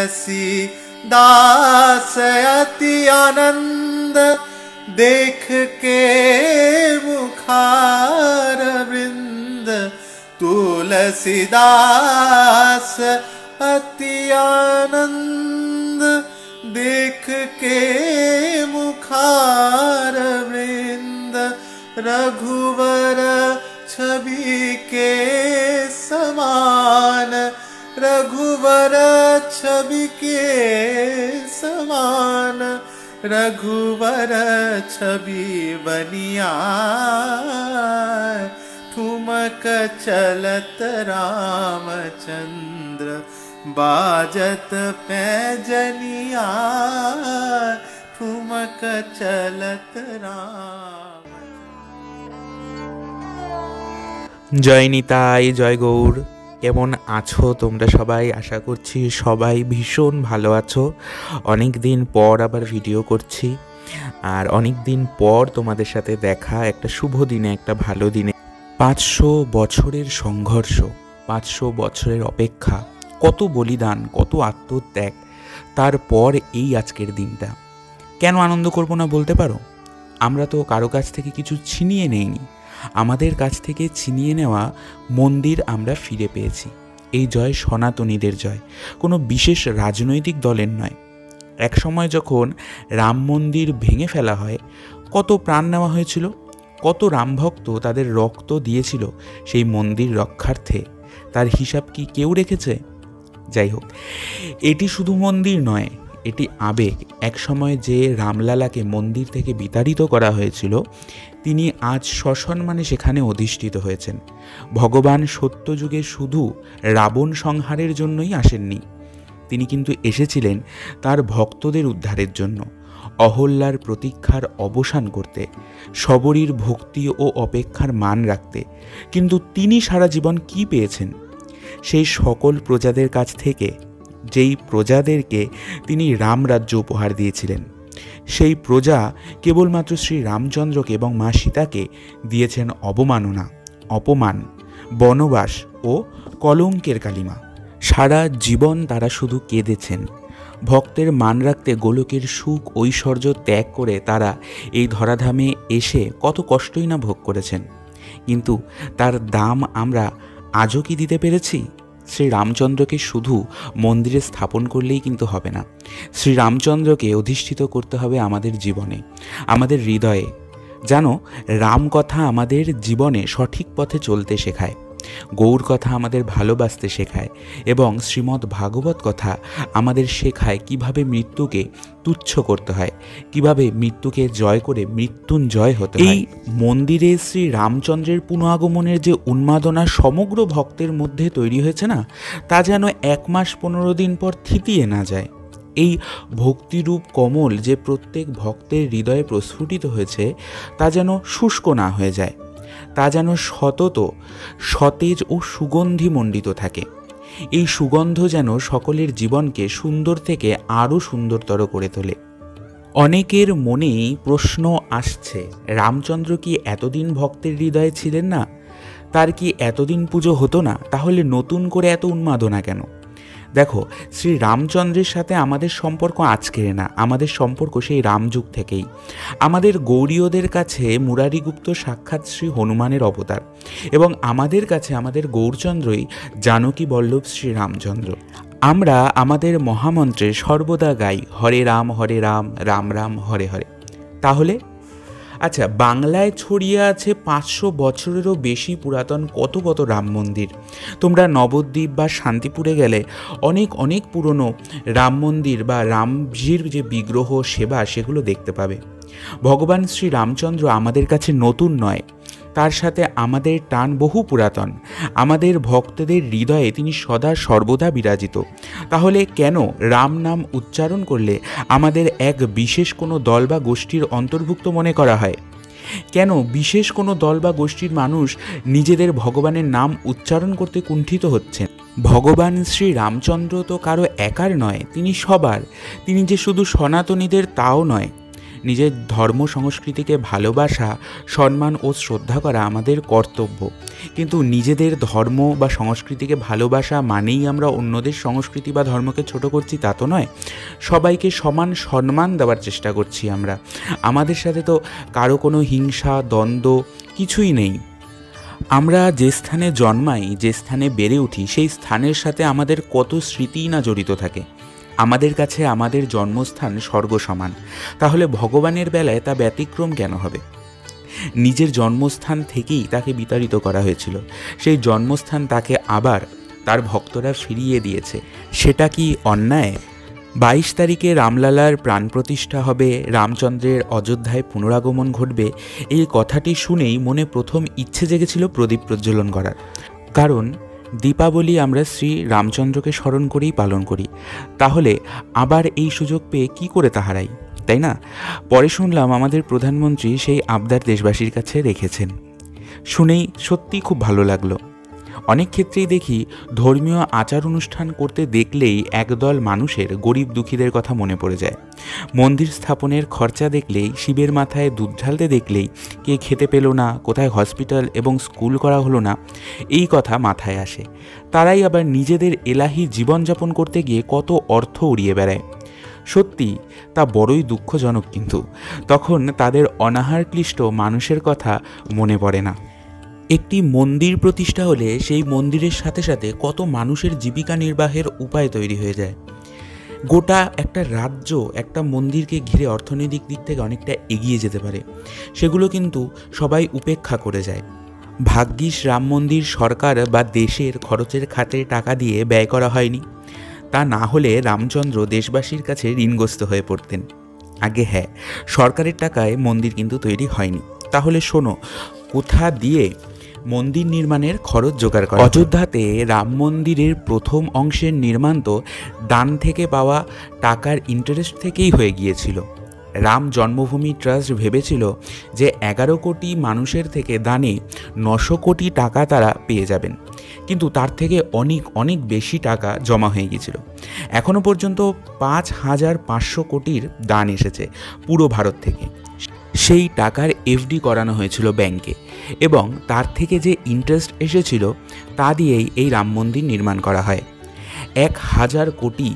तुलसी दास अति आनंद देख के मुखार वृंद तुलसीदास अति आनंद देख के मुखार वृंद रघुवर छवि के रघुवर छवि के समान रघुवर छवि बनिया ठुमक चलत रामचंद्र बाजत पैजनिया ठुमक चलत राम জয় নিতাই জয় গৌর কেমন আছো তোমরা সবাই? আশা করছি সবাই ভীষণ ভালো আছো। অনেক দিন পর আবার ভিডিও করছি। আর অনেক দিন পর তোমাদের সাথে দেখা, একটা শুভ দিনে, একটা ভালো দিনে। পাঁচশো বছরের সংঘর্ষ, পাঁচশো বছরের অপেক্ষা, কত বলিদান, কত আত্মত্যাগ, তারপর এই আজকের দিনটা। কেন আনন্দ করব না বলতে পারো? আমরা তো কারও কাছ থেকে কিছু ছিনিয়ে নেইনি। আমাদের কাছ থেকে ছিনিয়ে নেওয়া মন্দির আমরা ফিরে পেয়েছি। এই জয় সনাতনীদের জয়। কোনো বিশেষ রাজনৈতিক দলের নয়। এক সময় যখন রাম মন্দির ভেঙে ফেলা হয়, কত প্রাণ নেওয়া হয়েছিল, কত রামভক্ত তাদের রক্ত দিয়েছিল সেই মন্দির রক্ষার্থে। তার হিসাব কি কেউ রেখেছে? যাই হোক, এটি শুধু মন্দির নয় এটি আবেগ। এক সময় যে রামলালাকে মন্দির থেকে বিতাড়িত করা হয়েছিল, তিনি আজ সসম্মানে সেখানে অধিষ্ঠিত হয়েছেন। ভগবান সত্যযুগে শুধু রাবণ সংহারের জন্যই আসেননি। তিনি কিন্তু এসেছিলেন তার ভক্তদের উদ্ধারের জন্য, অহল্যার প্রতীক্ষার অবসান করতে সবরীর ভক্তি ও অপেক্ষার মান রাখতে। কিন্তু তিনি সারা জীবন কি পেয়েছেন? সেই সকল প্রজাদের কাছ থেকে যেই প্রজাদেরকে তিনি রামরাজ্য উপহার দিয়েছিলেন। সেই প্রজা কেবলমাত্র শ্রী রামচন্দ্রকে এবং মা সীতাকে দিয়েছেন অবমাননা, অপমান, বনবাস ও কলঙ্কের কালিমা। সারা জীবন তারা শুধু কেঁদেছেন। ভক্তের মান রাখতে গোলকের সুখ ঐশ্বর্য ত্যাগ করে তারা এই ধরাধামে এসে কত কষ্টই না ভোগ করেছেন। কিন্তু তার দাম আমরা আজও কি দিতে পেরেছি? শ্রী রামচন্দ্রকে শুধু মন্দিরে স্থাপন করলেই কিন্তু হবে না। শ্রী রামচন্দ্রকে অধিষ্ঠিত করতে হবে আমাদের জীবনে, আমাদের হৃদয়ে। জানো রাম কথা আমাদের জীবনে সঠিক পথে চলতে শেখায়। গৌর কথা আমাদের ভালোবাসতে শেখায় এবং শ্রীমদ্ ভাগবত কথা আমাদের শেখায় কীভাবে মৃত্যুকে তুচ্ছ করতে হয়, কীভাবে মৃত্যুকে জয় করে মৃত্যুঞ্জয় হতে এই মন্দিরে শ্রী রামচন্দ্রের পুনঃআগমনের যে উন্মাদনা সমগ্র ভক্তের মধ্যে তৈরি হয়েছে না, তা যেন এক মাস পনেরো দিন পর থিতিয়ে না যায়। এই ভক্তিরূপ কমল যে প্রত্যেক ভক্তের হৃদয়ে প্রস্ফুটিত হয়েছে, তা যেন শুষ্ক না হয়ে যায়। তা যেন সতত, সতেজ ও সুগন্ধি মণ্ডিত থাকে। এই সুগন্ধ যেন সকলের জীবনকে সুন্দর থেকে আরও সুন্দরতর করে তোলে। অনেকের মনেই প্রশ্ন আসছে, রামচন্দ্র কি এতদিন ভক্তের হৃদয়ে ছিলেন না? তার কি এতদিন পুজো হতো না? তাহলে নতুন করে এত উন্মাদনা কেন? দেখো, শ্রী রামচন্দ্রের সাথে আমাদের সম্পর্ক আজকের না, আমাদের সম্পর্ক সেই রামযুগ থেকেই। আমাদের গৌরীয়দের কাছে মুরারিগুপ্ত সাক্ষাৎ শ্রী হনুমানের অবতার এবং আমাদের কাছে আমাদের গৌরচন্দ্রই জানকী বল্লভ শ্রী রামচন্দ্র। আমরা আমাদের মহামন্ত্রে সর্বদা গাই, হরে রাম হরে রাম রাম রাম, হরে হরে। তাহলে আচ্ছা বাংলায় ছড়িয়ে আছে পাঁচশো বছরেরও বেশি পুরাতন কত কত রাম মন্দির। তোমরা নবদ্বীপ বা শান্তিপুরে গেলে অনেক অনেক পুরনো রাম মন্দির বা রামজির যে বিগ্রহ, সেবা, সেগুলো দেখতে পাবে। ভগবান শ্রী রামচন্দ্র আমাদের কাছে নতুন নয় তার সাথে আমাদের টান বহু পুরাতন। আমাদের ভক্তদের হৃদয়ে তিনি সদা সর্বদা বিরাজিত। তাহলে কেন রাম নাম উচ্চারণ করলে আমাদের এক বিশেষ কোনো দল বা গোষ্ঠীর অন্তর্ভুক্ত মনে করা হয়? কেন বিশেষ কোনো দল বা গোষ্ঠীর মানুষ নিজেদের ভগবানের নাম উচ্চারণ করতে কুণ্ঠিত হচ্ছেন? ভগবান শ্রী রামচন্দ্র তো কারও একার নয়, তিনি সবার। তিনি যে শুধু সনাতনীদের তাও নয় নিজের ধর্ম সংস্কৃতিকে ভালোবাসা, সম্মান ও শ্রদ্ধা করা আমাদের কর্তব্য। কিন্তু নিজেদের ধর্ম বা সংস্কৃতিকে ভালোবাসা মানেই আমরা অন্যদের সংস্কৃতি বা ধর্মকে ছোট করছি তা তো নয়। সবাইকে সমান সম্মান দেওয়ার চেষ্টা করছি আমরা। আমাদের সাথে তো কারও কোনো হিংসা, দ্বন্দ্ব কিছুই নেই। আমরা যে স্থানে জন্মাই, যে স্থানে বেড়ে উঠি, সেই স্থানের সাথে আমাদের কত স্মৃতিই না জড়িত থাকে। আমাদের কাছে আমাদের জন্মস্থান স্বর্গ সমান তাহলে ভগবানের বেলায় তা ব্যতিক্রম কেন হবে? নিজের জন্মস্থান থেকেই তাকে বিতাড়িত করা হয়েছিল। সেই জন্মস্থান তাকে আবার তার ভক্তরা ফিরিয়ে দিয়েছে। সেটা কি অন্যায়? বাইশ তারিখে রামলালার প্রাণ প্রতিষ্ঠা হবে, রামচন্দ্রের অযোধ্যায় পুনরাগমন ঘটবে, এই কথাটি শুনেই মনে প্রথম ইচ্ছে জেগেছিল প্রদীপ প্রজ্বলন করার। কারণ দীপাবলি আমরা শ্রী রামচন্দ্রকে স্মরণ করেই পালন করি। তাহলে আবার এই সুযোগ পেয়ে কি করে তাহারাই তাই না? পরে শুনলাম আমাদের প্রধানমন্ত্রী সেই আবদার দেশবাসীর কাছে রেখেছেন। শুনেই সত্যি খুব ভালো লাগল। অনেক ক্ষেত্রেই দেখি ধর্মীয় আচার অনুষ্ঠান করতে দেখলেই একদল মানুষের গরিব দুঃখীদের কথা মনে পড়ে যায়। মন্দির স্থাপনের খরচা দেখলেই, শিবের মাথায় দুধ ঢালতে দেখলেই, কে খেতে পেল না, কোথায় হসপিটাল এবং স্কুল করা হলো না, এই কথা মাথায় আসে। তারাই আবার নিজেদের এলাহি জীবনযাপন করতে গিয়ে কত অর্থ উড়িয়ে বেড়ায়। সত্যি, তা বড়ই দুঃখজনক কিন্তু। তখন তাদের অনাহার ক্লিষ্ট মানুষের কথা মনে পড়ে না। একটি মন্দির প্রতিষ্ঠা হলে সেই মন্দিরের সাথে সাথে কত মানুষের জীবিকা নির্বাহের উপায় তৈরি হয়ে যায়। গোটা একটা রাজ্য একটা মন্দিরকে ঘিরে অর্থনৈতিক দিক থেকে অনেকটা এগিয়ে যেতে পারে। সেগুলো কিন্তু সবাই উপেক্ষা করে যায়। ভাগ্যিস রাম মন্দির সরকার বা দেশের খরচের খাতে টাকা দিয়ে ব্যয় করা হয়নি। তা না হলে রামচন্দ্র দেশবাসীর কাছে ঋণগ্রস্ত হয়ে পড়তেন। আগে হ্যাঁ সরকারের টাকায় মন্দির কিন্তু তৈরি হয়নি। তাহলে শোনো, কোথা দিয়ে মন্দির নির্মাণের খরচ জোগাড় করে অযোধ্যাতে রাম মন্দিরের প্রথম অংশের নির্মাণ তো দান থেকে পাওয়া টাকার ইন্টারেস্ট থেকেই হয়ে গিয়েছিল। রাম জন্মভূমি ট্রাস্ট ভেবেছিল যে এগারো কোটি মানুষের থেকে দানে নশো কোটি টাকা তারা পেয়ে যাবেন। কিন্তু তার থেকে অনেক অনেক বেশি টাকা জমা হয়ে গিয়েছিল। এখনও পর্যন্ত পাঁচ হাজার পাঁচশো কোটির দান এসেছে পুরো ভারত থেকে। সেই টাকার এফডি করানো হয়েছিল ব্যাংকে এবং তার থেকে যে ইন্টারেস্ট এসেছিল তা দিয়েই এই রাম মন্দির নির্মাণ করা হয়। এক হাজার কোটি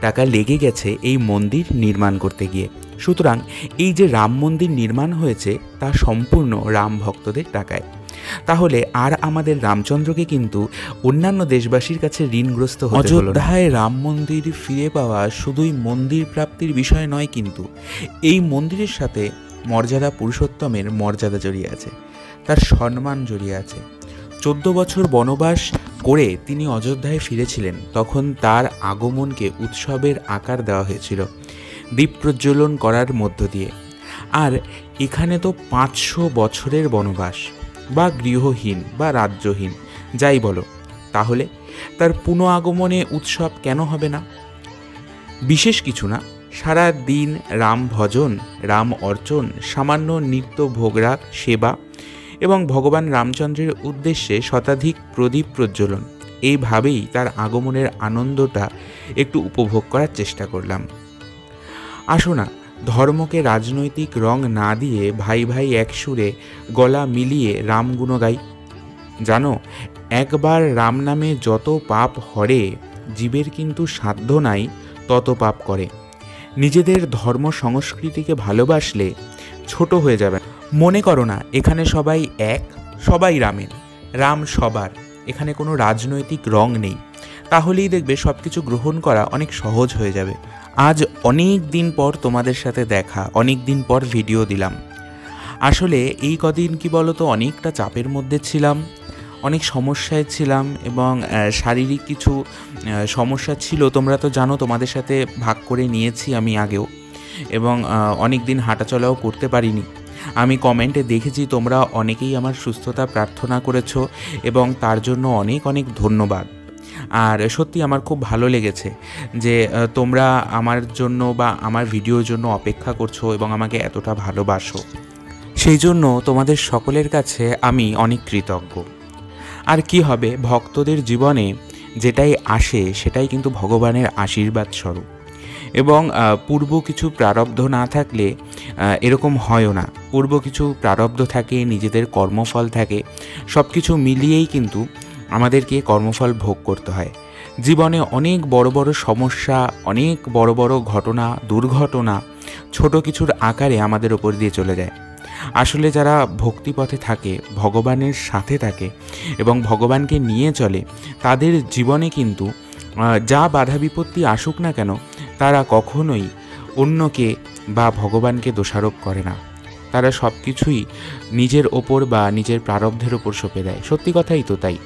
টাকা লেগে গেছে এই মন্দির নির্মাণ করতে গিয়ে। সুতরাং এই যে রাম মন্দির নির্মাণ হয়েছে তা সম্পূর্ণ রাম ভক্তদের টাকায়। তাহলে আর আমাদের রামচন্দ্রকে কিন্তু অন্যান্য দেশবাসীর কাছে ঋণগ্রস্ত অযোধ্যায় রাম মন্দির ফিরে পাওয়া শুধুই মন্দির প্রাপ্তির বিষয় নয় কিন্তু এই মন্দিরের সাথে মর্যাদা পুরুষোত্তমের মর্যাদা জড়িয়ে আছে, তার সম্মান জড়িয়ে আছে। চোদ্দ বছর বনবাস করে তিনি অযোধ্যায় ফিরেছিলেন, তখন তার আগমনকে উৎসবের আকার দেওয়া হয়েছিল, দ্বীপ প্রজ্বলন করার মধ্য দিয়ে। আর এখানে তো পাঁচশো বছরের বনবাস, বা গৃহহীন, বা রাজ্যহীন, যাই বলো। তাহলে তার পুনঃ আগমনে উৎসব কেন হবে না? বিশেষ কিছু না। সারা দিন রাম ভজন, রাম অর্চন, সামান্য নিত্য ভোগরাগ সেবা এবং ভগবান রামচন্দ্রের উদ্দেশ্যে শতাধিক প্রদীপ প্রজ্বলন। এইভাবেই তার আগমনের আনন্দটা একটু উপভোগ করার চেষ্টা করলাম। আসো না, ধর্মকে রাজনৈতিক রং না দিয়ে ভাই ভাই এক সুরে গলা মিলিয়ে রাম গুণ গাই। জানো, একবার রাম নামে যত পাপ হরে, জীবের কিন্তু সাধ্য নাই তত পাপ করে। নিজেদের ধর্ম সংস্কৃতিকে ভালোবাসলে ছোট হয়ে যাবে মনে করো না, এখানে সবাই এক, সবাই রামের। রাম সবার, এখানে কোনো রাজনৈতিক রং নেই। তাহলেই দেখবে সব কিছু গ্রহণ করা অনেক সহজ হয়ে যাবে। আজ অনেক দিন পর তোমাদের সাথে দেখা, অনেক দিন পর ভিডিও দিলাম। আসলে এই কদিন কি বলতো, অনেকটা চাপের মধ্যে ছিলাম। অনেক সমস্যায় ছিলাম এবং শারীরিক কিছু সমস্যা ছিল, তোমরা তো জানো তোমাদের সাথে ভাগ করে নিয়েছি আমি আগেও। এবং অনেক দিন হাঁটাচলাও করতে পারিনি। আমি কমেন্টে দেখেছি তোমরা অনেকেই আমার সুস্থতা প্রার্থনা করেছ এবং তার জন্য অনেক অনেক ধন্যবাদ। আর সত্যি আমার খুব ভালো লেগেছে যে তোমরা আমার জন্য বা আমার ভিডিওর জন্য অপেক্ষা করছ এবং আমাকে এতটা ভালোবাসো। সেই জন্য তোমাদের সকলের কাছে আমি অনেক কৃতজ্ঞ। আর কি হবে ভক্তদের জীবনে যেটাই আসে, সেটাই কিন্তু ভগবানের আশীর্বাদ স্বরূপ। এবং পূর্ব কিছু প্রারব্ধ না থাকলে এরকম হয়ও না। পূর্ব কিছু প্রারব্ধ থাকে, নিজেদের কর্মফল থাকে সব কিছু মিলিয়েই কিন্তু আমাদেরকে কর্মফল ভোগ করতে হয়। জীবনে অনেক বড় বড় সমস্যা, অনেক বড় বড় ঘটনা, দুর্ঘটনা, ছোট কিছুর আকারে আমাদের ওপর দিয়ে চলে যায়। আসলে যারা ভক্তিপথে থাকে, ভগবানের সাথে থাকে এবং ভগবানকে নিয়ে চলে, তাদের জীবনে কিন্তু যা বাধা বিপত্তি আসুক না কেন, তারা কখনোই অন্যকে বা ভগবানকে দোষারোপ করে না। তারা সব কিছুই নিজের ওপর বা নিজের প্রারব্ধের ওপর সঁপে দেয়। সত্যি কথাই তো তাই।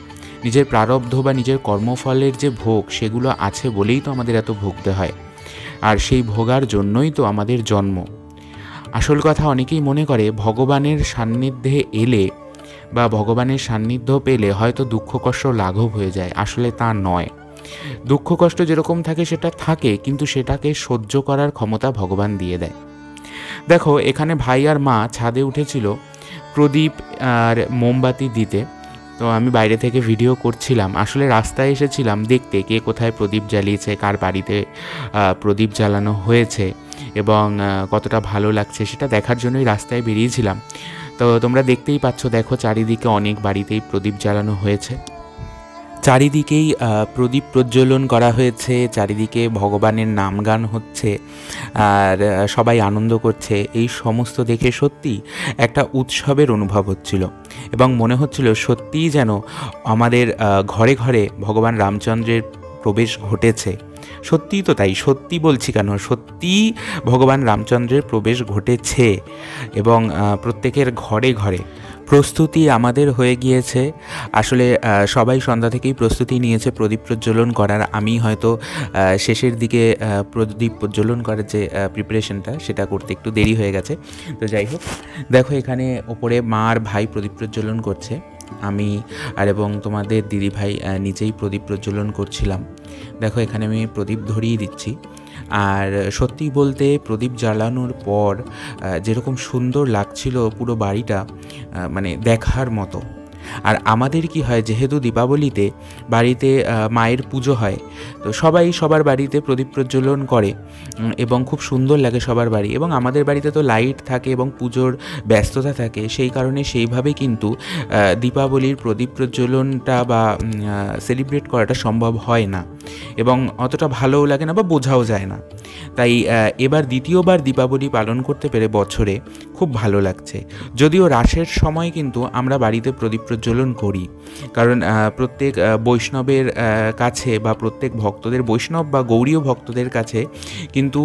নিজের প্রারব্ধ বা নিজের কর্মফলের যে ভোগ, সেগুলো আছে বলেই তো আমাদের এত ভুগতে হয়। আর সেই ভোগার জন্যই তো আমাদের জন্ম। আসল কথা অনেকেই মনে করে, ভগবানের সান্নিধ্যে এলে বা ভগবানের সান্নিধ্য পেলে হয়তো দুঃখ, কষ্ট লাঘব হয়ে যায়। আসলে তা নয়। দুঃখ, কষ্ট যেরকম থাকে সেটা থাকে, কিন্তু সেটাকে সহ্য করার ক্ষমতা ভগবান দিয়ে দেয়। দেখো, এখানে ভাই আর মা ছাদে উঠেছিল প্রদীপ আর মোমবাতি দিতে। তো আমি বাইরে থেকে ভিডিও করছিলাম। আসলে রাস্তায় এসেছিলাম দেখতে, কে কোথায় প্রদীপ জ্বালিয়েছে, কার বাড়িতে প্রদীপ জ্বালানো হয়েছে। এবং কতটা ভালো লাগছে সেটা দেখার জন্যই রাস্তায় বেরিয়েছিলাম। তো তোমরা দেখতেই পাচ্ছ, দেখো চারিদিকে অনেক বাড়িতেই প্রদীপ জ্বালানো হয়েছে। চারিদিকেই প্রদীপ প্রজ্বলন করা হয়েছে, চারিদিকে ভগবানের নাম গান হচ্ছে, আর সবাই আনন্দ করছে। এই সমস্ত দেখে সত্যি একটা উৎসবের অনুভব হচ্ছিল এবং মনে হচ্ছিল সত্যিই যেন আমাদের ঘরে ঘরে ভগবান রামচন্দ্রের প্রবেশ ঘটেছে। সত্যিই তো তাই, সত্যি বলছি কেন? সত্যিই ভগবান রামচন্দ্রের প্রবেশ ঘটেছে এবং প্রত্যেকের ঘরে ঘরে প্রস্তুতি আমাদের হয়ে গিয়েছে। আসলে সবাই সন্ধ্যা থেকেই প্রস্তুতি নিয়েছে প্রদীপ প্রজ্বলন করার। আমি হয়তো শেষের দিকে প্রদীপ প্রজ্বলন করার যে প্রিপারেশনটা সেটা করতে একটু দেরি হয়ে গেছে। তো যাই হোক, দেখো এখানে ওপরে মা আর ভাই প্রদীপ প্রজ্বলন করছে। আমি আর এবং তোমাদের দিদিভাই নিজেই প্রদীপ প্রজ্বলন করছিলাম। দেখো, এখানে আমি প্রদীপ ধরিয়ে দিচ্ছি। আর সত্যি বলতে প্রদীপ জ্বালানোর পর যেরকম সুন্দর লাগছিল পুরো বাড়িটা মানে দেখার মতো। আর আমাদের কি হয়, যেহেতু দীপাবলিতে বাড়িতে মায়ের পুজো হয়, তো সবাই সবার বাড়িতে প্রদীপ প্রজ্বলন করে এবং খুব সুন্দর লাগে সবার বাড়ি, এবং আমাদের বাড়িতে তো লাইট থাকে এবং পুজোর ব্যস্ততা থাকে, সেই কারণে সেইভাবে কিন্তু দীপাবলির প্রদীপ প্রজ্বলনটা বা সেলিব্রেট করাটা সম্ভব হয় না, এবং অতটা ভালোও লাগে না বা বোঝাও যায় না। তাই এবার দ্বিতীয়বার দীপাবলি পালন করতে পেরে বছরে খুব ভালো লাগছে। যদিও রাসের সময় কিন্তু আমরা বাড়িতে প্রদীপ প্রজ্বলন করি। কারণ প্রত্যেক বৈষ্ণবের কাছে বা প্রত্যেক ভক্তদের, বৈষ্ণব বা গৌরীয় ভক্তদের কাছে কিন্তু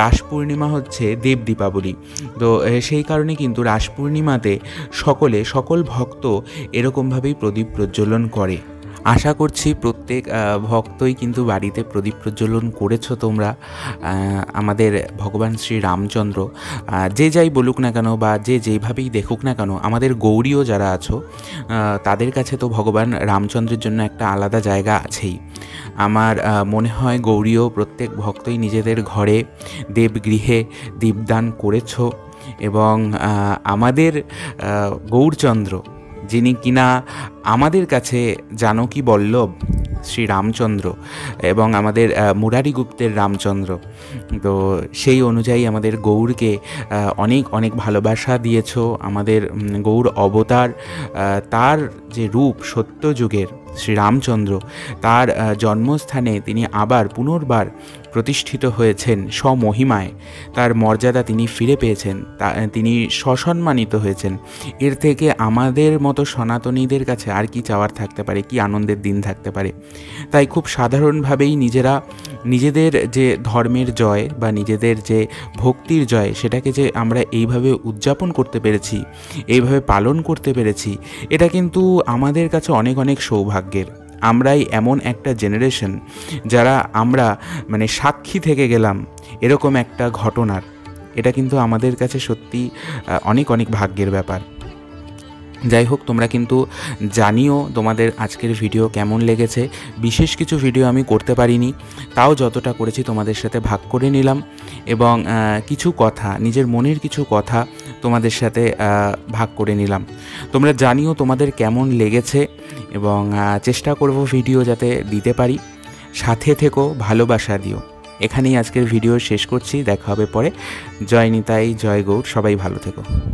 রাস পূর্ণিমা হচ্ছে দেব দীপাবলি। তো সেই কারণে কিন্তু রাস পূর্ণিমাতে সকলে, সকল ভক্ত এরকমভাবেই প্রদীপ প্রজ্বলন করে। আশা করছি প্রত্যেক ভক্তই কিন্তু বাড়িতে প্রদীপ প্রজ্বলন করেছ তোমরা আমাদের ভগবান শ্রী রামচন্দ্র যে যাই বলুক না কেন বা যে যেইভাবেই দেখুক না কেন, আমাদের গৌরীও যারা আছো তাদের কাছে তো ভগবান রামচন্দ্রের জন্য একটা আলাদা জায়গা আছেই। আমার মনে হয় গৌরীয় প্রত্যেক ভক্তই নিজেদের ঘরে, দেবগৃহে দীপদান করেছ এবং আমাদের গৌরচন্দ্র যিনি কিনা আমাদের কাছে জানকী বল্লভ শ্রী রামচন্দ্র এবং আমাদের মুরারি গুপ্তের রামচন্দ্র। তো সেই অনুযায়ী আমাদের গৌরকে অনেক অনেক ভালোবাসা দিয়েছ। আমাদের গৌর অবতার তার যে রূপ সত্য যুগের শ্রীরামচন্দ্র, তার জন্মস্থানে তিনি আবার পুনর্বার প্রতিষ্ঠিত হয়েছেন স্বমহিমায়। তার মর্যাদা তিনি ফিরে পেয়েছেন, তা, তিনি সসম্মানিত হয়েছেন। এর থেকে আমাদের মতো সনাতনীদের কাছে আর কি চাওয়ার থাকতে পারে, কি আনন্দের দিন থাকতে পারে? তাই খুব সাধারণভাবেই নিজেরা, নিজেদের যে ধর্মের জয় বা নিজেদের যে ভক্তির জয়, সেটাকে যে আমরা এইভাবে উদযাপন করতে পেরেছি, এইভাবে পালন করতে পেরেছি, এটা কিন্তু আমাদের কাছে অনেক অনেক সৌভাগ্যের। আমরাই এমন একটা জেনারেশন যারা আমরা মানে সাক্ষী থেকে গেলাম এরকম একটা ঘটনার। এটা কিন্তু আমাদের কাছে সত্যি অনেক অনেক ভাগ্যের ব্যাপার। যাই হোক, তোমরা কিন্তু জানিও তোমাদের আজকের ভিডিও কেমন লেগেছে। বিশেষ কিছু ভিডিও আমি করতে পারিনি, তাও যতটা করেছি তোমাদের সাথে ভাগ করে নিলাম। এবং কিছু কথা, নিজের মনের কিছু কথা তোমাদের সাথে ভাগ করে নিলাম। তোমরা জানিও তোমাদের কেমন লেগেছে এবং চেষ্টা করব ভিডিও যাতে দিতে পারি। সাথে থেকো, ভালোবাসা দিও। এখানেই আজকের ভিডিও শেষ করছি, দেখা হবে পরে। জয় নিতাই, জয় গৌর, সবাই ভালো থেকো।